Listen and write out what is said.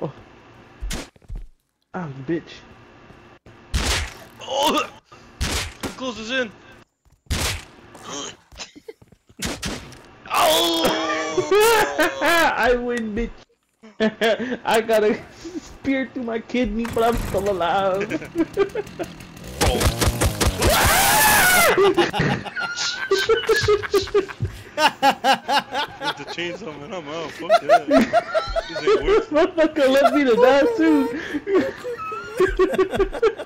Oh. Ow, you bitch. Oh! Close us in. oh! I win, bitch. I got a spear through my kidney, but I'm still alive. oh. Have to change something. I'm out. Fuck that. This ain't worth it. motherfucker left me to die too.